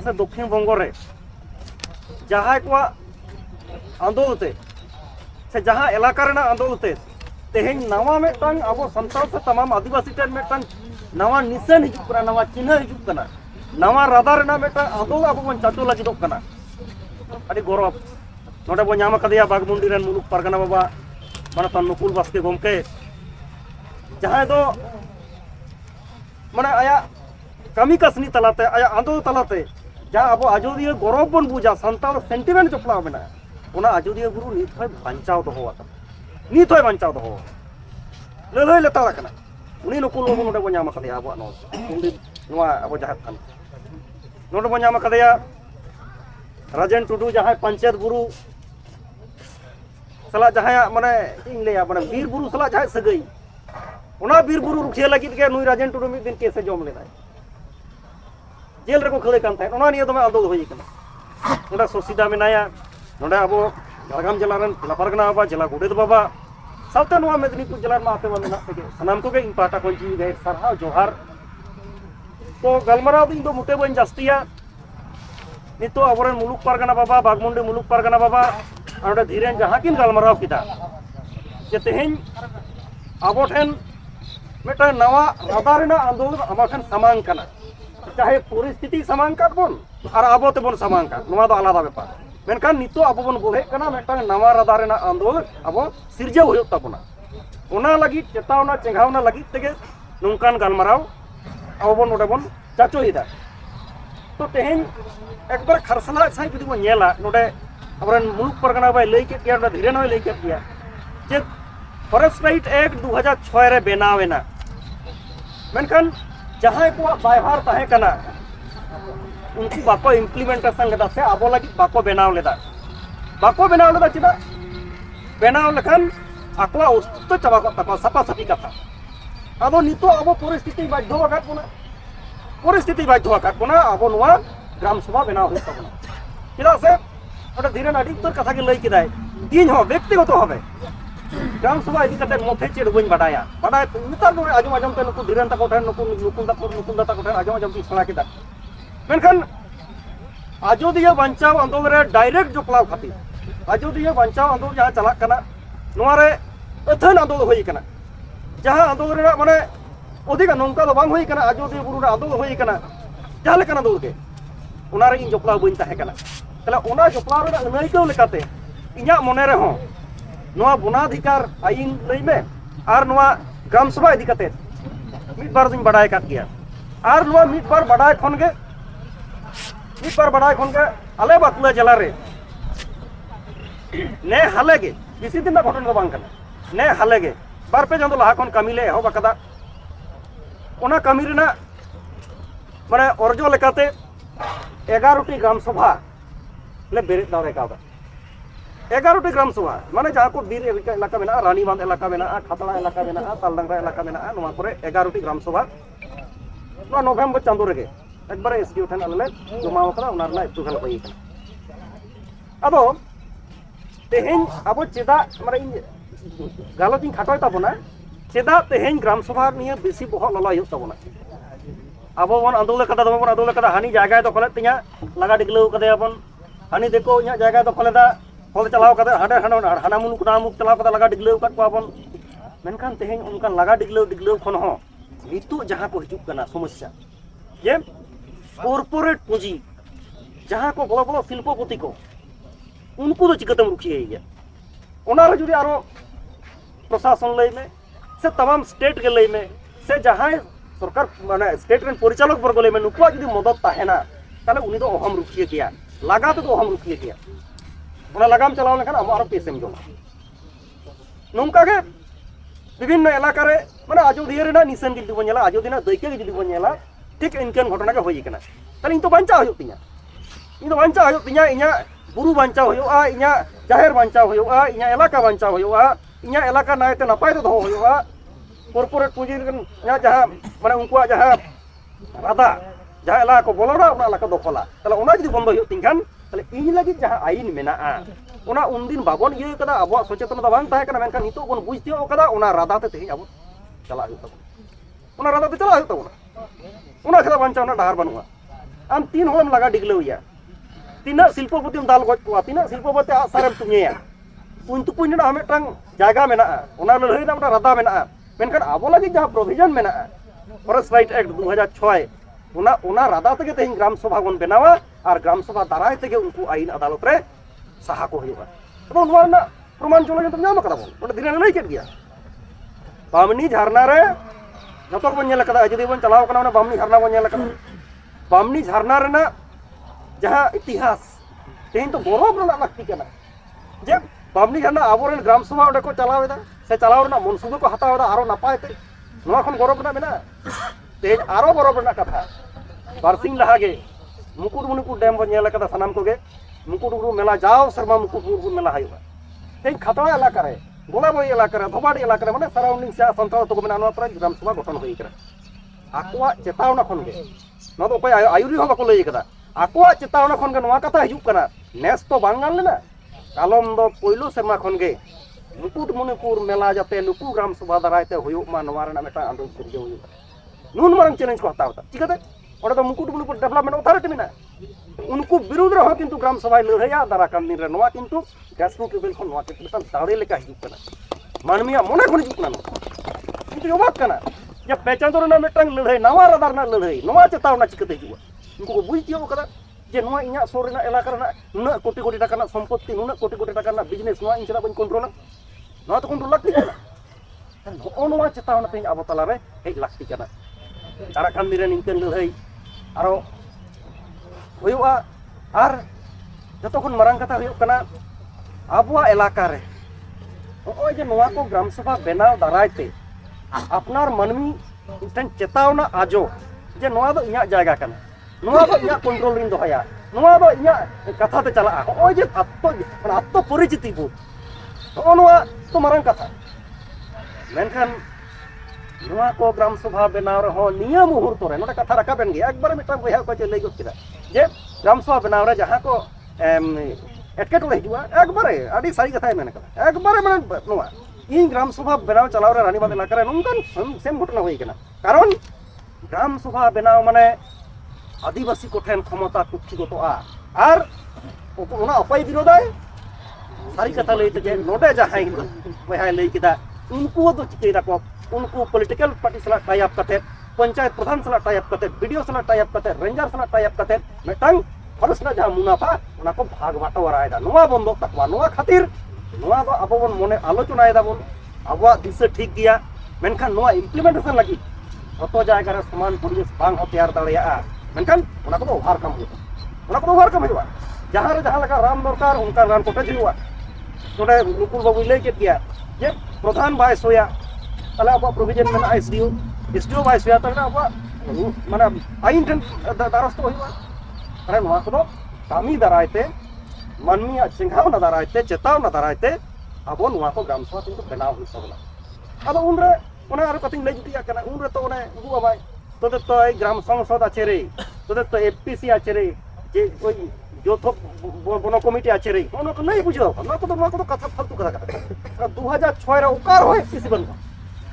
से दक्षिण बंग रे को आंदोलते से जहाँ रेना आंदोलते तेहेन नवा मेटन अब संताल से तमाम आदिवासी मेटन नवा निशान कना नवा चिन्ह कना नवा रेना मेटन आंदोल अब बन चाचो अड़ी गौरव नोडे बो नाम कदिया बागमुंडी मुलुक पारगना बाबा, माने तन नुकुल बास्के गोमके जहाँ दो माने आया कमी कसनी तलाते, आया आंदोलन जहाँ अब आजोदिया गौरव बन बुझा सानतावर सेंटिमेंट चपड़ा मे आजोदिया बु नित बचा दोवान नित बचाव दो लड़ाई लेतारा उन्हीं नुक लोग नोट बोलिए अब राजेन टुडू जहाँ पंचायत बु सला जहाँ मैं चीज़ लिया मैं बीर बु सला सगई। बीर बु रुखिया लगे तो नुई राजेन टुडू मिदिन केसे जमलेदाय जेल रे खड़े कान था ओना निये दमे आंदोलन होई कना अब झारग्राम जिला जिला पारगना तो बाबा जिला गोडेद बाबा। सावते नोआ जिला मा आपे मेना पे सनाम को पाटा कोई जी गए, सरहा, जोहार। तो गलमारा तो दिन दो मुते बन जास्तिया नितो अबरे मुलुक पारगना बाबा, बागमुंडी मुलुक पारगना बाबा। और धीरे जहाँ किन गलमारा किदा जे तेहेन अब ठेन मिटा नवा रादा आंदोलन, अब सामान चाहे परिस्थिति सामांग काटबन और अब तेबन सामांग काट आलदा बेपार मेखान नित अब बहेना नवा रदा आंदोलन अब सिरजा होना लगी चेतावना चेहावना लगे नौकान गलमारा अब बन बन चाचोद तो तेहन, एक बार खारसला सही जुदी बोला नोड़े अब मुलुक परगना बै लैक धीरे नए लैक चे फरेस्ट राइट एक्ट दो हज़ार छयरे बनावेना जहाँ को दायभार तहे उनको बाको इम्प्लीमेंटेशन लेदा, से आबो लगी बाको बनाव लेदा। बाको बनाव लेदा चिदा बनाव लेखन आकवा अस्तित्व चाबा को तको सपा सपी कथा आदो नितो, आबो परिस्थिति बाध्य आकात बना परिस्थिति बाध्य आकात बना आबो नवा ग्राम सभा बनाव हुई तबना चिदा से ओटा धीरे नाडी उत्तर कथा के लई किदाय इन हो, व्यक्तिगत हबे ᱜᱨᱟᱢ ᱥᱚᱵᱷᱟ ᱤᱫᱤ ᱠᱟᱛᱮ ᱢᱚᱛᱷᱮ ᱪᱮᱫ ᱵᱟᱹᱧ ᱵᱟᱰᱟᱭᱟ ᱵᱟᱰᱟᱭ ᱱᱮᱛᱟᱨ ᱫᱚ ᱟᱸᱡᱚᱢ ᱟᱸᱡᱚᱢ ᱛᱮ ᱱᱩᱠᱩ ᱫᱷᱤᱨᱮᱱ ᱛᱟᱠᱚ ᱴᱷᱮᱱ ᱱᱩᱠᱩ ᱱᱩᱠᱩᱞ ᱛᱟᱠᱚ ᱱᱩᱠᱩᱞ ᱫᱟᱛᱟ ᱠᱚ ᱴᱷᱮᱱ ᱟᱸᱡᱚᱢ ᱟᱸᱡᱚᱢ ᱛᱤᱧ ᱥᱮᱬᱟ ᱠᱮᱫᱟ ᱢᱮᱱᱠᱷᱟᱱ ᱟᱡᱚᱫᱤᱭᱟᱹ ᱵᱟᱧᱪᱟᱣ ᱟᱸᱫᱳᱞᱚᱱ ᱨᱮ ᱰᱟᱭᱨᱮᱠᱴ ᱡᱚᱯᱲᱟᱣ ᱠᱷᱟᱹᱛᱤᱨ ᱟᱡᱚᱫᱤᱭᱟᱹ ᱵᱟᱧᱪᱟᱣ ᱟᱸᱫᱳᱞᱚᱱ ᱡᱟᱦᱟᱸ ᱪᱟᱞᱟᱜ ᱠᱟᱱᱟ ᱱᱚᱣᱟ ᱨᱮ ᱟᱹᱛᱷᱟᱹᱱ ᱟᱸᱫᱳᱞᱚᱱ ᱦᱩᱭ ᱟᱠᱟᱱᱟ ᱡᱟᱦᱟᱸ ᱟᱸᱫᱳᱞᱚᱱ ᱨᱮᱱᱟᱜ ᱢᱟᱱᱮ ᱚᱫᱷᱤᱠ ᱱᱚᱝᱠᱟ ᱫᱚ ᱵᱟᱝ ᱦᱩᱭ ᱟᱠᱟᱱᱟ ᱟᱡᱚᱫᱤᱭᱟᱹ ᱵᱩᱨᱩ ᱨᱮ ᱟᱸᱫᱳᱞᱚᱱ ᱦᱩᱭ ᱟᱠᱟᱱᱟ ᱡᱟᱦᱟᱸ ᱞᱮᱠᱟᱱ ᱟᱸᱫᱳᱞᱚᱱ ᱜᱮ ᱚᱱᱟ ᱨᱮ ᱤᱧ ᱡᱚᱯᱲᱟᱣ ᱵᱟᱹᱧ ᱛᱟᱦᱮᱸ ᱠᱟᱱᱟ ᱛᱟᱦᱞᱮ ᱚᱱᱟ ᱡᱚᱯᱲᱟᱣ ᱨᱮᱱᱟᱜ ᱟᱹᱱᱟᱹᱭᱠᱟᱹᱣ ᱞᱮᱠᱟᱛᱮ ᱤᱧᱟᱹᱜ ᱢᱚᱱᱮ ᱨᱮᱦᱚᱸ बुनाधिकार आईन लैमे और ग्राम सभा इदी कते बार दिन बड़ाई गया और मिद बार बड़ाई खन के बार बड़ाई खन के अले जिला ने हाले के बेसी दिन घटना दो ने हाले के बार पे जंदो लहा कमी ले एहब कदा ओना कमी रेना अर्जो लेकाते 11टी ग्राम सभा ले बेरेद दावरे कादा ᱮᱜᱟᱨᱚᱴᱤ ᱜᱨᱟᱢ ᱥᱚᱵᱷᱟ ᱢᱟᱱᱮ ᱡᱟᱦᱟᱸ ᱠᱚ ᱵᱤᱨ ᱮᱞᱟᱠᱟ ᱢᱮᱱᱟᱜᱼᱟ ᱨᱟᱱᱤ ᱵᱟᱸᱫᱷ ᱮᱞᱟᱠᱟ ᱢᱮᱱᱟᱜᱼᱟ ᱠᱷᱟᱛᱲᱟ ᱮᱞᱟᱠᱟ ᱢᱮᱱᱟᱜᱼᱟ ᱛᱟᱞᱰᱟᱝᱨᱟ ᱮᱞᱟᱠᱟ ᱢᱮᱱᱟᱜᱼᱟ ᱱᱚᱣᱟ ᱠᱚᱨᱮ ᱮᱜᱟᱨᱚᱴᱤ ᱜᱨᱟᱢ ᱥᱚᱵᱷᱟ ᱱᱚᱣᱟ ᱱᱚᱵᱷᱮᱢᱵᱚᱨ ᱪᱟᱸᱫᱳ ᱨᱮᱜᱮ ᱮᱠᱵᱟᱨᱮ ᱮᱥ ᱰᱤ ᱴᱷᱮᱱ ᱟᱞᱮ ᱞᱮ ᱡᱚᱢᱟᱣ ᱟᱠᱟᱫᱟ ᱚᱱᱟ ᱨᱮᱱᱟᱜ ᱮᱯᱨᱩᱵᱷᱟᱞ ᱦᱩᱭ ᱟᱠᱟᱱᱟ ᱟᱫᱚ ᱛᱮᱦᱮᱧ ᱟᱵᱚ ᱪᱮᱫᱟᱜ ᱢᱟᱱᱮ ᱤᱧ ᱜᱟᱞᱚᱪ ᱤᱧ ᱠᱷᱟᱴᱚᱭ ᱛᱟᱵᱚᱱᱟ ᱪᱮᱫᱟᱜ ᱛᱮᱦᱮᱧ ᱜᱨᱟᱢ ᱥᱚᱵᱷᱟ ᱱᱤᱭᱟᱹ ᱵᱮᱥᱤ ᱵᱚᱦᱚᱜ ᱞᱚᱞᱚ ᱦᱩᱭᱩᱜ ᱛᱟᱵᱚᱱᱟ ᱟᱵᱚ ᱵᱚᱱ ᱟᱸᱫᱳᱞ ᱟᱠᱟᱫᱟ ᱫᱚᱢᱮ ᱵᱚᱱ ᱟᱸᱫᱳᱞ ᱟᱠᱟᱫᱟ ᱦᱟᱹᱱᱤ ᱡᱟᱭᱜᱟᱭ ᱫᱚᱠᱷᱚᱞᱮᱫ ᱛᱤᱧᱟᱹ ᱞᱟᱜᱟ ᱰᱤᱜᱽᱞᱟᱹᱣ ᱠᱟᱫᱮᱭᱟᱵᱚᱱ ᱦᱟᱹᱱᱤ ᱫᱤᱠᱩ ᱤᱧᱟᱹᱜ ᱡᱟᱭᱜᱟᱭ ᱫᱚᱠᱷᱚᱞ ᱮᱫᱟ चलाव नामुक चलाव कते लगा डिगलेव काट को मेनखान तेहेन उनका लगा नितु जहाँ को कना समस्या जे कॉर्पोरेट पूंजी जहाँ बड़ो बड़ो शिल्पपति को उनको तो चिकतम रुखिए गया ओना रे जुदी आरो प्रशासन लई में से तमाम स्टेट के जहाँ सरकार स्टेट परिचालक नुकुआ जुदी मदद उनी अहम रुखिए गया लगा तो अहम गया ᱚᱱᱟ ᱞᱟᱜᱟᱢ ᱪᱟᱞᱟᱣ ᱞᱮᱠᱷᱟᱱ ᱟᱵᱚ ᱟᱨᱚ ᱯᱮᱥᱮᱢ ᱡᱚᱢᱟ ᱱᱚᱝᱠᱟ ᱜᱮ ᱵᱤᱵᱷᱤᱱᱱᱚ ᱮᱞᱟᱠᱟ ᱨᱮ ᱢᱟᱱᱮ ᱟᱡᱚᱫᱤᱭᱟᱹ ᱨᱮᱱᱟᱜ ᱱᱤᱥᱟᱹᱱ ᱜᱮ ᱡᱩᱫᱤ ᱵᱚᱱ ᱧᱮᱞᱟ ᱟᱡᱚᱫᱤᱭᱟᱹ ᱨᱮᱱᱟᱜ ᱫᱟᱹᱭᱠᱟᱹ ᱜᱮ ᱡᱩᱫᱤ ᱵᱚᱱ ᱧᱮᱞᱟ ᱴᱷᱤᱠ ᱤᱱᱠᱟᱹᱱ ᱜᱷᱚᱴᱚᱱᱟ ᱜᱮ ᱦᱩᱭ ᱟᱠᱟᱱᱟ ᱛᱟᱦᱞᱮ ᱤᱧ ᱛᱚ ᱵᱟᱧᱪᱟᱣ ᱦᱩᱭᱩᱜ ᱛᱤᱧᱟ ᱤᱧ ᱫᱚ ᱵᱟᱧᱪᱟᱣ ᱦᱩᱭᱩᱜ ᱛᱤᱧᱟ ᱤᱧᱟᱹᱜ ᱵᱩᱨᱩ ᱵᱟᱧᱪᱟᱣ ᱦᱩᱭᱩᱜᱼᱟ ᱤᱧᱟᱹᱜ ᱡᱟᱦᱮᱨ ᱵᱟᱧᱪᱟᱣ ᱦᱩᱭᱩᱜᱼᱟ ᱤᱧᱟᱹᱜ ᱮᱞᱟᱠᱟ ᱵᱟᱧᱪᱟᱣ ᱦᱩᱭᱩᱜᱼᱟ ᱤᱧᱟᱹᱜ ᱮᱞᱟᱠᱟ ᱱᱟᱭᱛᱮ ᱱᱟᱯᱟᱭ ᱛᱮ ᱫᱚᱦᱚ ᱦᱩᱭᱩᱜᱼᱟ ᱠᱚᱨᱯᱳᱨᱮᱴ ᱯᱩᱸᱡᱤ ᱨᱮᱱ ᱡᱟᱦᱟᱸ ᱢᱟᱱᱮ ᱩᱱᱠᱩᱣᱟᱜ ᱡᱟᱦᱟᱸ ᱨᱟᱫᱟ ᱡᱟᱦᱟᱸ ᱮᱞᱟᱠᱟ ᱠᱚ ᱵᱚᱞᱚᱱᱟ ᱚᱱᱟ ᱮᱞᱟᱠᱟ ᱫᱚᱠᱷᱚᱞᱟ ᱛᱟᱦᱞᱮ ᱚᱱᱟ ᱡᱩᱫᱤ ᱵᱚᱱᱫᱚ ᱦᱩᱭᱩᱜ ᱛᱤᱧ ᱠᱷᱟᱱ ᱛᱟᱦᱞᱮ ᱤᱧ ᱞᱟᱹᱜᱤᱫ ᱡᱟᱦᱟᱸ ᱟᱹᱭᱤᱱ ᱢᱮᱱᱟᱜᱼᱟ ᱚᱱᱟ ᱩᱱᱫᱤᱱ ᱵᱟᱵᱚᱱ ᱤᱭᱟᱹ ᱠᱟᱫᱟ ᱟᱵᱚᱣᱟᱜ ᱥᱚᱪᱮᱛᱚᱱᱟ ᱵᱟᱝ ᱛᱟᱦᱮᱸ ᱠᱟᱱᱟ ᱢᱮᱱᱠᱷᱟᱱ ᱱᱤᱛᱚᱜ ᱵᱚᱱ ᱵᱩᱡᱽ ᱛᱤᱭᱳᱜ ᱠᱟᱫᱟ ᱚᱱᱟ ᱨᱟᱫᱟᱛᱮ ᱛᱮᱦᱮᱧ ᱟᱵᱚ ᱪᱟᱞᱟᱜ ᱦᱩᱭᱩᱜ ᱛᱟᱵᱚᱱᱟ ᱚᱱᱟ ᱨᱟᱫᱟᱛᱮ ᱪᱟᱞᱟᱜ ᱦᱩᱭᱩᱜ ᱛᱟᱵᱚᱱᱟ ᱚᱱᱟ ᱪᱷᱟᱲᱟ ᱵᱟᱧᱪᱟᱣ ᱨᱮᱱᱟᱜ ᱰᱟᱦᱟᱨ ᱵᱟᱹᱱᱩᱜᱼᱟ ᱟᱢ ᱛᱤᱱ ᱦᱚᱲᱮᱢ ᱞᱟᱜᱟ ᱰᱤᱜᱽᱞᱟᱹᱣᱮᱭᱟ ᱛᱤᱱᱟᱹᱜ ᱥᱤᱞᱯᱚᱯᱚᱛᱤᱢ ᱫᱟᱞ ᱜᱚᱡ ᱠᱚᱣᱟ ᱛᱤᱱᱟᱹᱜ ᱥᱤᱞᱯᱚᱯᱚᱛᱤ ᱟᱜ ᱥᱟᱨᱮᱢ ᱛᱩᱧᱮᱭᱟ ᱛᱩᱧ ᱛᱩᱯᱩᱧ ᱨᱮᱱᱟᱜ ᱦᱚᱸ ᱢᱤᱫᱴᱟᱝ ᱡᱟᱭᱜᱟ ᱢᱮᱱᱟᱜᱼᱟ ᱚᱱᱟ ᱞᱟᱹᱲᱦᱟᱹᱭ ᱨᱮᱱᱟᱜ ᱢᱤᱫᱴᱟᱝ ᱨᱟᱫᱟ ᱢᱮᱱᱟᱜᱼᱟ ᱢᱮᱱᱠᱷᱟᱱ ᱟᱵᱚ ᱞᱟᱹᱜᱤᱫ ᱡᱟᱦᱟᱸ ᱯᱨᱚᱵᱷᱤᱡᱚᱱ ᱢᱮᱱᱟᱜᱼᱟ ᱯᱷᱚᱨᱮᱥᱴ ᱨᱟᱭᱤᱴ ᱮᱠᱴ ᱫᱩ ᱦᱟᱡᱟᱨ ᱪᱷᱚᱭ रादा तक तेज ग्राम सभा बन बनावा और ग्राम सभा तक उनको आईन आदालत में सहा को प्रमाण जलोजा बन दिन लैके बामनी झारना जो तो बन जो बन चलावना बामनी झारना बन बामनी झारना जहाँ इतिहास तेज तो गौरव लाती जे बामनी झारना अब ग्राम सभा को चलावे से चलाव मनसूद को हत्या और नपायते गौरव तेज और गौरव कथा। ᱵᱟᱨᱥᱤᱧ ᱞᱟᱦᱟᱜᱮ ᱢᱩᱠᱩᱴᱢᱩᱱᱤᱯᱩᱨ ᱰᱮᱢ ᱵᱚᱱ ᱧᱮᱞ ᱟᱠᱟᱫᱟ ᱥᱟᱱᱟᱢ ᱠᱚᱜᱮ ᱢᱩᱠᱩᱴᱢᱩᱱᱤᱯᱩᱨ ᱢᱮᱞᱟ ᱡᱟᱣ ᱥᱮᱨᱢᱟ ᱢᱩᱠᱩᱴᱢᱩᱱᱤᱯᱩᱨ ᱢᱮᱞᱟ ᱦᱩᱭᱩᱜᱼᱟ ᱛᱮᱦᱮᱧ ᱠᱷᱟᱛᱲᱟ ᱮᱞᱟᱠᱟ ᱨᱮ ᱜᱳᱞᱟᱵᱟᱹᱭ ᱮᱞᱟᱠᱟ ᱨᱮ ᱫᱷᱚᱵᱟᱰᱤ ᱮᱞᱟᱠᱟ ᱨᱮ ᱢᱟᱱᱮ ᱥᱟᱨᱟᱣᱩᱱᱰᱤᱝ ᱥᱮ ᱥᱟᱱᱛᱟᱲ ᱛᱚᱠᱚ ᱢᱮᱱᱟᱜᱼᱟ ᱱᱚᱣᱟ ᱠᱚᱨᱮ ᱜᱨᱟᱢ ᱥᱚᱵᱷᱟ ᱜᱚᱴᱷᱚᱱ ᱦᱩᱭ ᱟᱠᱟᱱᱟ ᱟᱠᱚᱣᱟᱜ ᱪᱮᱛᱟᱣᱱᱟ ᱠᱷᱚᱱ ᱜᱮ ᱱᱚᱣᱟ ᱫᱚ ᱚᱠᱚᱭ ᱟᱭᱩᱨᱤ ᱦᱚᱸ ᱵᱟᱠᱚ ᱞᱟᱹᱭ ᱟᱠᱟᱫᱟ ᱟᱠᱚᱣᱟᱜ ᱪᱮᱛᱟᱣᱱᱟ ᱠᱷᱚᱱ ᱜᱮ ᱱᱚᱣᱟ ᱠᱟᱛᱷᱟ ᱦᱤᱡᱩᱜ ᱠᱟᱱᱟ ᱱᱮᱥ ᱛᱚ ᱵᱟᱝ ᱜᱟᱱ ᱞᱮᱱᱟ ᱠᱟᱞᱚᱢ ᱫᱚ ᱯᱳᱭᱞᱳ ᱥᱮᱨᱢᱟ ᱠᱷᱚᱱ ᱜᱮ ᱢᱩᱠᱩᱴᱢᱩᱱᱤᱯᱩᱨ ᱢᱮᱞᱟ ᱡᱟᱛᱮ ᱱᱩᱠᱩ ᱜᱨᱟᱢ ᱥᱚᱵᱷᱟ ᱫᱟᱨᱟᱭ ᱛᱮ ᱦᱩᱭᱩᱜ ᱢᱟ ᱱᱚᱣᱟ ᱨᱮᱱᱟᱜ ᱢᱤᱫᱴᱟᱝ ᱟᱸᱫᱳᱲ ᱥᱤᱨᱡᱟᱹᱣ ᱦᱩᱭᱩᱜᱼᱟ ᱱᱩᱱ ᱢᱟᱨᱟᱝ ᱪᱮᱞᱮᱧᱡᱽ ᱠᱚ ᱦᱟᱛᱟᱣ ᱮᱫᱟ ᱪᱤᱠᱟᱹᱛᱮ ᱚᱸᱰᱮ ᱫᱚ ᱢᱩᱠᱩᱴᱢᱩᱱᱤᱯᱩᱨ ᱰᱮᱵᱷᱞᱚᱯᱢᱮᱱᱴ ᱚᱛᱷᱟᱨᱤᱴᱤ ᱢᱮᱱᱟᱜᱼᱟ ᱩᱱᱠᱩ ᱵᱤᱨᱩᱫᱽ ᱨᱮᱦᱚᱸ ᱠᱤᱱᱛᱩ ᱜᱨᱟᱢ ᱥᱚᱵᱷᱟᱭ ᱞᱟᱹᱲᱦᱟᱹᱭᱟ ᱫᱟᱨᱟ ᱠᱟᱱ ᱫᱤᱱ ᱨᱮ ᱱᱚᱣᱟ ᱠᱤᱱᱛᱩ ᱜᱮᱥᱢᱤ ᱴᱮᱵᱮᱞ ᱠᱷᱚᱱ ᱱᱚᱣᱟ ᱠᱤᱱᱛᱩ ᱢᱤᱫᱴᱟᱝ ᱫᱟᱲᱮ ᱞᱮᱠᱟ ᱦᱤᱡᱩᱜ ᱠᱟᱱᱟ ᱢᱟᱹᱱᱢᱤᱭᱟᱜ ᱢᱚᱱᱮ ᱠᱷᱚᱱ ᱦᱤᱡᱩᱜ ᱠᱟᱱᱟ ᱱᱚᱣᱟ ᱠᱤᱱᱛᱩ ᱚᱵᱟᱠ ᱠᱟᱱᱟ ᱡᱮ ᱯᱮ ᱪᱟᱸᱫᱳ ᱨᱮᱱᱟᱜ ᱢᱤᱫᱴᱟᱝ ᱞᱟᱹᱲᱦᱟᱹᱭ ᱱᱟᱣᱟ ᱨᱟᱫᱟᱨ ᱨᱮᱱᱟᱜ ᱞᱟᱹᱲᱦᱟᱹᱭ ᱱᱚᱣᱟ ᱪᱮᱛᱟᱣᱱᱟ ᱪᱤᱠᱟᱹᱛᱮ ᱦᱤᱡᱩᱜᱼᱟ ᱩᱱᱠᱩ ᱠᱚ ᱵᱩᱡᱽ ᱛᱤᱭᱳᱜ ᱠᱟᱫᱟ ᱡᱮ ᱱᱚᱣᱟ ᱤᱧᱟᱹᱜ ᱥᱩᱨ ᱨᱮᱱᱟᱜ ᱮᱞᱟᱠᱟ ᱨᱮᱱᱟᱜ ᱱᱩᱱᱟᱹᱜ ᱠᱳᱴᱤ ᱠᱳᱴᱤ ᱴᱟᱠᱟ ᱨᱮᱱᱟᱜ ᱥᱚᱢᱯᱚᱛᱛᱤ ᱱᱩᱱᱟᱹᱜ ᱠᱳᱴᱤ ᱠᱳᱴᱤ ᱴᱟᱠᱟ ᱨᱮᱱᱟᱜ ᱵᱤᱡᱽᱱᱮᱥ ᱱᱚᱣᱟ ᱤᱧ ᱪᱮᱫᱟᱜ ᱵᱟᱹᱧ ᱠᱚᱱᱴᱨᱳᱞᱟ ᱱᱚᱣᱟ ᱛᱚ ᱠᱚᱱᱴᱨᱳᱞ ᱞᱟᱹᱠᱛᱤ ᱠᱟᱱᱟ ᱱᱚᱜᱼᱚ ᱱᱚᱣᱟ ᱪᱮᱛᱟᱣᱱᱟ ᱛᱮᱦᱮᱧ ᱟᱵᱚ ᱛᱟᱞᱟᱨᱮ ᱦᱮᱡ ᱞᱟᱹᱠᱛᱤ ᱠᱟᱱᱟ ᱛᱟᱨᱟᱠᱟᱱ ᱫᱤᱱ ᱨᱮ ᱱᱤᱝᱠᱟᱹᱱ ᱞᱟᱹᱲᱦᱟᱹᱭ Aro. Uyu a ar jato kun marang kata uyu kana abua elakare. Oi je noa ko gram sabha benal daraite. Apnar manmi miten chetavna ajo. Je noa do inya jaga kana. Noa do inya control rin dohaya. Noa do inya katha te chalaa. Oi je atto atto porichiti bu. Noa noa to marang kata. Menkan ग्राम सभा बनाव रहा मुहूर्त तो ना कथा रखा बन एक बार मिटा बहुत को लै गए जे ग्राम सभा बनाव जहाँ को एटके हजूँ एक बारे सारी कथा मेन एक बारे मैं इन ग्राम सभा बनाव चलाव रानीबाद इलाका नौकन सेम घटना हुई कारण ग्राम सभा बनाव मान आदिवासी को क्षमता कुक्षिगत और अपाय विरोधा सारी कथा लैते नोडे जहाँ बहुत लैकेद उनको चिकेद उनको पॉलिटिकल पार्टी सला टाई अप करते पंचायत प्रधान सला टाई अप करते वीडियो सला टाई अप करते रेंजर सला टाई अप करते मिटांग फरस ना जहाँ मुनाफा उना को भाग बाटो वरायदा नोवा बंदो, तकवा नोवा खातिर नोवा दो अब बन मने आलोचना एदा बन अबवा दिशा ठीक गया मेनखान नोवा इम्प्लीमेंटेशन लगी। जतो जायगा रे समान परिवेश बांग तैयार दाड़िया मेनखान उना को ओवरकम हुआ। उना को ओवरकम हुआ। जहाँ रे जहाँ लगा राम दरकार, उनका राम कोटेज हुआ। नोडे नुकुल बाबू लay ket gया जे प्रधान बाय सोया তাহলে আবহাওয়া প্রভিজন মানে এসডিও এসডিও বা এসডিও তাহলে আবহাওয়া মানে আইন ঠেন দ্বারস্থ হইবা মানে নোয়া কোনো কামি দাঁড়াইতে মানমিয়া চেঙ্গাওনা দাঁড়াইতে চেতাওনা দাঁড়াইতে আবো নোয়া কো গ্রাম সভা কিন্তু বেনাও হুই তাবলা আদো উনরে ওনে আর কতিং লাই জুটিয়া কানা উনরে তো ওনে উগু আবাই তোদের তো এই গ্রাম সংসদ আছে রে তোদের তো এফপিসি আছে রে যে ওই যৌথ বন কমিটি আছে রে ওনা তো নাই বুঝাও না তো নোয়া কো কথা ফালতু কথা কথা 2006 রে ওকার হয় এফপিসি বানুয়া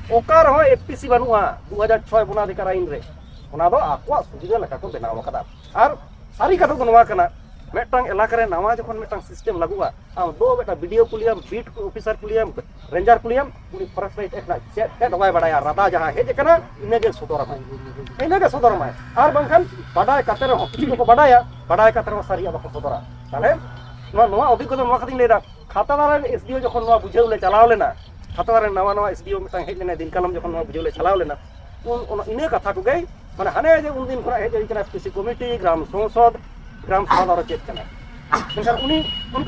ओकार हो ᱮᱯᱤᱥᱤ बनुआ 2006 बुना ᱫᱤᱠᱟᱨ आइन रे ᱚᱱᱟ दो आकुआ ᱥᱩᱵᱤᱫᱷᱟ लका को ᱵᱮᱱᱟᱣ ᱟᱠᱟᱫᱟ आर सारी कथा ᱫᱚ ᱱᱚᱣᱟ ᱠᱟᱱᱟ मेटंग एलाकारे नवा जखन मेटंग सिस्टम लगुआ आ दो बेटा वीडियो कुलियम बीट ऑफिसर कुलियम रेंजर कुलियम उनी फरस लाइट एकना चेक ते दवाय बड़ाया रादा जहाँ हेज कना इने के सुदर सुदरमा आर बंखन बड़ाय कतर हो हॉकी को बड़ाया बड़ाय कतर रे सारी अब सुदरा ताले नवा नवा अभिज्ञता नवा कदिन लेदा खाता दारा एसडीओ जखन नवा बुझेउले ले ना हतवार नवा नवा एस डी ओ मैं हेल्ले दिनकालम जो बुझे चलाव लेना इन कथा को मैं हाने जे उन दिन खुना हेज कृषि कमिटी ग्राम संसद ग्राम सभा और चेकना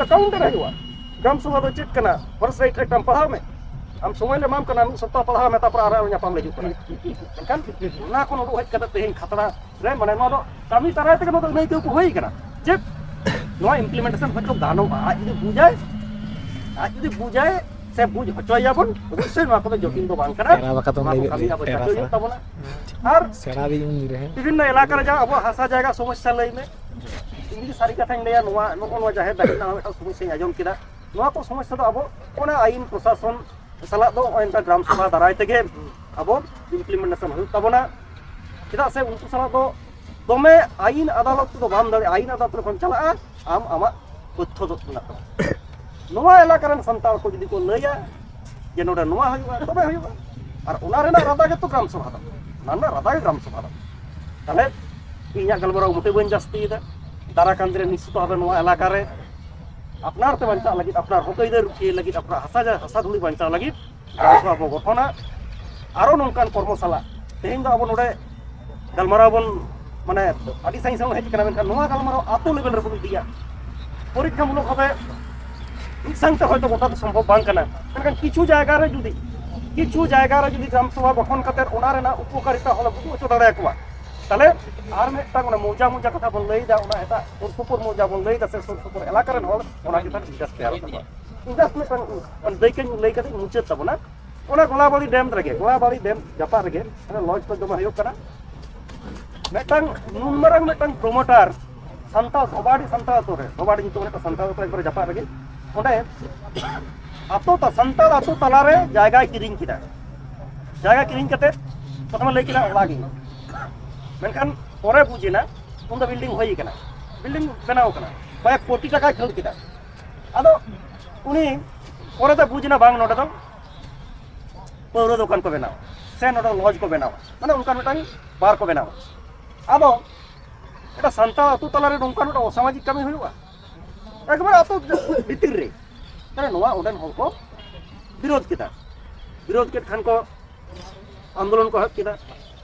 काउंटर हज़ार ग्राम सभा चेकना हर्स रेट एक पढ़ाव में आम समय लेम सप्ताह पढ़ा में तपर आराम हज़ार उड़ूकते तेज खतरा मैं कमी तरह तक अनकों को होना चेक इमप्लीमेंटेशन खुद दानव आज जुदी बुझा आज जुदी बुझा ᱥᱮ ᱵᱩᱡ ᱦᱚᱪᱚᱭᱟᱵᱚᱱ ᱚᱵᱚᱥᱥᱳᱭ ᱱᱚᱣᱟ ᱠᱚᱫᱚ ᱡᱚᱴᱤᱞ ᱫᱚ ᱵᱟᱝ ᱠᱟᱱᱟ ᱥᱮᱬᱟ ᱵᱟᱠᱟ ᱛᱚᱢ ᱞᱟᱹᱭ ᱦᱩᱭᱩᱜ ᱛᱟᱵᱚᱱᱟ ᱟᱨ ᱥᱮᱬᱟ ᱫᱤᱧ ᱩᱱ ᱨᱮ ᱵᱤᱵᱷᱤᱱᱱᱚ ᱮᱞᱟᱠᱟ ᱨᱮ ᱡᱟᱦᱟᱸ ᱟᱵᱚ ᱦᱟᱥᱟ ᱡᱟᱭᱜᱟ ᱥᱚᱢᱚᱥᱥᱟ ᱞᱟᱹᱭ ᱢᱮ ᱤᱧ ᱥᱟᱹᱨᱤ ᱠᱟᱛᱷᱟᱧ ᱞᱟᱹᱭᱟ ᱱᱚᱣᱟ ᱱᱚᱜᱼᱚ ᱱᱚᱣᱟ ᱡᱟᱦᱮᱨ ᱰᱟᱹᱦᱤ ᱨᱮᱱᱟᱜ ᱢᱤᱫᱴᱟᱝ ᱥᱚᱢᱚᱥᱥᱟᱧ ᱟᱸᱡᱚᱢ ᱠᱮᱫᱟ ᱱᱚᱣᱟ ᱠᱚ ᱥᱚᱢᱚᱥᱥᱟ ᱫᱚ ᱟᱵᱚ ᱚᱱᱟ ᱟᱹᱭᱤᱱ ᱯᱨᱚᱥᱟᱥᱚᱱ ᱥᱟᱞᱟᱜ ᱫᱚ ᱱᱚᱜᱼᱚᱭ ᱱᱚᱝᱠᱟ ᱜᱨᱟᱢ ᱥᱚᱵᱷᱟ ᱫᱟᱨᱟᱭ ᱛᱮᱜᱮ ᱟᱵᱚ ᱤᱢᱯᱞᱤᱢᱮᱱᱴᱮᱥᱚᱱ ᱦᱩᱭᱩᱜ ᱛᱟᱵᱚᱱᱟ ᱪᱮᱫᱟᱜ ᱥᱮ ᱩᱱᱠᱩ ᱥᱟᱞᱟᱜ ᱫᱚ ᱫᱚᱢᱮ ᱟᱹᱭᱤᱱ ᱟᱫᱟᱞᱚᱛ ᱫᱚ ᱵᱟᱢ ᱫᱟᱲᱮᱭᱟᱜᱼᱟ ᱟᱹᱭᱤᱱ ᱟᱫᱟᱞᱚᱛ ᱨᱮᱠᱷᱚᱱ ᱪᱟᱞᱟᱜᱼᱟ ᱟᱢ ᱟᱢᱟᱜ ᱛᱚᱛᱛᱷᱚ ᱫᱚ ᱢᱮᱱᱟᱜ ᱛᱟᱢᱟ ᱱᱚᱣᱟ ᱮᱞᱟᱠᱟ ᱨᱮᱱ ᱥᱟᱱᱛᱟᱲ ᱠᱚ ᱡᱩᱫᱤ ᱠᱚ ᱞᱟᱹᱭᱟ ᱡᱮ ᱱᱚᱰᱮ ᱱᱚᱣᱟ ᱦᱩᱭᱩᱜᱼᱟ ᱛᱚᱵᱮ ᱦᱩᱭᱩᱜᱼᱟ ᱟᱨ ᱚᱱᱟ ᱨᱮᱱᱟᱜ ᱨᱟᱫᱟ ᱜᱮᱛᱚ ᱜᱨᱟᱢ ᱥᱚᱵᱷᱟ ᱫᱚ ᱚᱱᱟ ᱨᱮᱱᱟᱜ ᱨᱟᱫᱟ ᱜᱮ ᱜᱨᱟᱢ ᱥᱚᱵᱷᱟ ᱫᱚ ᱛᱟᱦᱚᱞᱮ ᱤᱧᱟᱹᱜ ᱜᱟᱞᱢᱟᱨᱟᱣ ᱢᱚᱴᱮ ᱵᱟᱹᱧ ᱡᱟᱹᱥᱛᱤᱭᱮᱫᱟ ᱫᱟᱨᱟ ᱠᱟᱱ ᱫᱤᱱ ᱱᱤᱥᱪᱤᱛᱚ ᱦᱟᱵᱮ ᱱᱚᱣᱟ ᱮᱞᱟᱠᱟ ᱨᱮ ᱟᱯᱱᱟᱨ ᱛᱮ ᱵᱟᱧᱪᱟᱜ ᱞᱟᱹᱜᱤᱫ ᱟᱯᱱᱟᱨ ᱦᱚᱠ ᱟᱹᱭᱫᱟᱹᱨ ᱨᱩᱠᱷᱤᱭᱟᱹ ᱞᱟᱹᱜᱤᱫ ᱟᱯᱱᱟᱨ ᱦᱟᱥᱟ ᱦᱟᱥᱟ ᱫᱷᱩᱲᱤ ᱵᱟᱧᱪᱟᱣ ᱞᱟᱹᱜᱤᱫ ᱜᱨᱟᱢ ᱵᱚ ᱜᱚᱴᱷᱚᱱᱟ ᱟᱨᱚ ᱱᱚᱝᱠᱟᱱ ᱠᱚᱨᱢᱚᱥᱟᱞᱟ ᱛᱮᱦᱮᱧ ᱫᱚ ᱟᱵᱚ ᱱᱚᱰᱮ ᱜᱟᱞᱢᱟᱨᱟᱣ ᱵᱚᱱ ᱢᱟᱱᱮ ᱟᱹᱰᱤ ᱥᱟᱺᱜᱤᱧ ᱥᱟᱺᱜᱤᱧ ᱦᱮᱡ ᱠᱟᱱᱟ ᱢᱮᱱᱠᱷᱟᱱ ᱱᱚᱣᱟ ᱜᱟᱞᱢᱟᱨᱟᱣ ᱟᱛᱳ ᱞᱮᱵᱮᱞ ᱨᱮᱵᱚᱱ ᱤᱫᱤᱭᱟ ᱯᱚᱨᱤᱠᱠᱷᱟᱢᱩᱞᱚᱠ ᱵᱷᱟᱵᱮ ᱢᱤᱫᱥᱟᱝᱛᱮ ᱦᱚᱭᱛᱚ ᱜᱚᱴᱟ ᱫᱚ ᱥᱚᱢᱵᱷᱚᱵ ᱵᱟᱝ ᱠᱟᱱᱟ ᱢᱮᱱᱠᱷᱟᱱ ᱠᱤᱪᱷᱩ ᱡᱟᱭᱜᱟ ᱨᱮ ᱡᱩᱫᱤ ᱠᱤᱪᱷᱩ ᱡᱟᱭᱜᱟ ᱨᱮ ᱡᱩᱫᱤ ᱜᱨᱟᱢ ᱥᱚᱵᱷᱟ ᱜᱚᱴᱷᱚᱱ ᱠᱟᱛᱮ ᱚᱱᱟ ᱨᱮᱱᱟᱜ ᱩᱯᱚᱠᱟᱨᱤᱛᱟ ᱦᱚᱲ ᱵᱩᱡᱷᱟᱹᱣ ᱦᱚᱪᱚ ᱫᱟᱲᱮᱭᱟᱠᱚᱣᱟ ᱛᱟᱦᱞᱮ ᱟᱨ ᱢᱤᱫᱴᱟᱝ ᱚᱱᱟ ᱢᱚᱡᱟ ᱢᱚᱡᱟ ᱠᱟᱛᱷᱟ ᱵᱚᱱ ᱞᱟᱹᱭᱫᱟ ᱚᱱᱟ ᱮᱴᱟᱜ ᱥᱩᱨ ᱥᱩᱯᱩᱨ ᱢᱚᱡᱟ ᱵᱚᱱ ᱞᱟᱹᱭᱫᱟ ᱥᱮ ᱥᱩᱨ ᱥᱩᱯᱩᱨ ᱮᱞᱟᱠᱟ ᱨᱮᱱ ᱦᱚᱲ ᱚᱱᱟ ᱪᱮᱛᱟᱱ ᱤᱱᱴᱟᱨᱮᱥᱴ ᱛᱮᱭᱟᱨᱚᱜ ᱛᱟᱠᱚᱣᱟ ᱤᱱᱴᱟᱨᱮᱥᱴ ᱢᱤᱫᱴᱟᱝ ᱫᱟᱹᱭᱠᱟᱹᱧ ᱞᱟᱹᱭ ᱠᱟᱛᱮ ᱢᱩᱪᱟᱹᱫ ᱛᱟᱵᱚᱱᱟ ᱚᱱᱟ ᱜᱚᱞᱟᱵᱟᱲᱤ ᱰᱮᱢ ᱨᱮᱜᱮ ᱜᱚᱞᱟᱵᱟᱲᱤ ᱰᱮᱢ ᱡᱟᱯᱟᱜ ᱨᱮᱜᱮ ᱞᱚᱡᱽ ᱫᱚ ᱡᱚᱢᱟ ᱦᱩᱭᱩᱜ ᱠᱟᱱᱟ ᱢᱤᱫᱴᱟᱝ ᱱᱩᱱ ᱢᱟᱨᱟᱝ ᱢᱤᱫᱴᱟᱝ ᱯᱨᱚᱢᱳᱴᱟᱨ ᱥᱟᱱᱛᱟᱲ ᱥᱚᱵᱟᱰᱤ ᱥᱟᱱᱛᱟᱲ ᱟᱛᱳ ᱨᱮ ᱥᱚᱵᱟᱰᱤ ᱧᱩᱛᱩᱢ ᱨᱮ ᱥᱟᱱᱛᱟᱲ ᱟᱛᱳ ᱮᱠᱵᱟᱨᱮ ᱡᱟᱯᱟᱜ ᱨᱮᱜᱮ सानतल तलारे जगह क्रीन जगह क्रीन प्रथम लैकना पर बुझेना उन बिल्डिंग होना बिल्डिंग बनाव कैक कोटी टाक खेल के अद बा ना पौरा दोकान को बनाव से ना लज को बनाव मैं उनका मिटन बार को बनाव अब एट सानतल तलारे असामाजिक कमी होगा ᱮᱠᱵᱟᱨ ᱟᱛᱳ ᱵᱷᱤᱛᱤᱨ ᱨᱮ ᱛᱟᱦᱞᱮ ᱱᱚᱣᱟ ᱚᱸᱰᱮᱱ ᱦᱚᱲ ᱠᱚ ᱵᱤᱨᱳᱫ ᱠᱮᱫᱟ ᱵᱤᱨᱳᱫ ᱠᱮᱫ ᱠᱷᱟᱱ ᱠᱚ ᱟᱱᱫᱳᱞᱚᱱ ᱠᱚ ᱮᱦᱚᱵ ᱠᱮᱫᱟ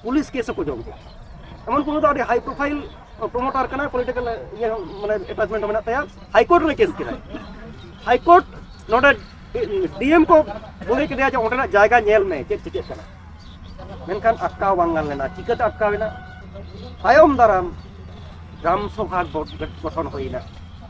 ᱯᱩᱞᱤᱥ ᱠᱮᱥ ᱦᱚᱸᱠᱚ ᱡᱚᱢ ᱠᱮᱫᱟ ᱮᱢᱚᱱ ᱠᱚ ᱫᱚ ᱟᱹᱰᱤ ᱦᱟᱭ ᱯᱨᱳᱯᱷᱟᱭᱤᱞ ᱯᱨᱚᱢᱳᱴᱟᱨ ᱠᱟᱱᱟ ᱯᱚᱞᱤᱴᱤᱠᱮᱞ ᱤᱭᱟᱹ ᱢᱟᱱᱮ ᱮᱴᱟᱪᱢᱮᱱᱴ ᱢᱮᱱᱟᱜ ᱛᱟᱭᱟ ᱦᱟᱭᱠᱳᱨᱴ ᱨᱮ ᱠᱮᱥ ᱠᱮᱫᱟᱭ हाईकोर्ट नोडे डीएम को बोले के जो ओडे जगह नेल में चेक चेक करना मेनखान अटकाव बांगल लेना चिकाते अटकावेना तायम दाराम ग्राम सभा गठन होना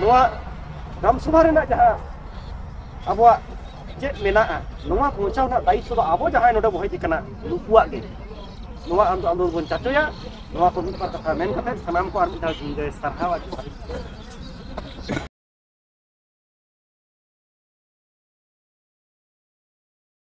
ᱱᱚᱣᱟ ᱜᱨᱟᱢ ᱥᱚᱵᱷᱟ ᱨᱮᱱᱟᱜ ᱡᱟᱦᱟᱸ ᱟᱵᱚᱣᱟᱜ ᱪᱮᱫ ᱢᱮᱱᱟᱜᱼᱟ ᱱᱚᱣᱟ ᱯᱳᱸᱪᱷᱟᱣ ᱨᱮᱱᱟᱜ ᱫᱟᱭᱤᱛᱛᱚ ᱫᱚ ᱟᱵᱚ ᱡᱟᱦᱟᱸᱭ ᱱᱚᱰᱮ ᱵᱚ ᱦᱮᱡ ᱟᱠᱟᱱᱟ ᱱᱩᱠᱩᱣᱟᱜ ᱜᱮ ᱱᱚᱣᱟ ᱟᱱᱫᱳᱞᱚᱱ ᱵᱚᱱ ᱪᱟᱪᱳᱭᱟ ᱱᱚᱣᱟ ᱠᱚ ᱢᱤᱫ ᱵᱟᱨ ᱠᱟᱛᱷᱟ ᱢᱮᱱ ᱠᱟᱛᱮ ᱥᱟᱱᱟᱢ ᱠᱚ ᱟᱨ ᱢᱤᱫ ᱫᱷᱟᱣ ᱥᱟᱨᱦᱟᱣ ᱟᱹᱰᱤ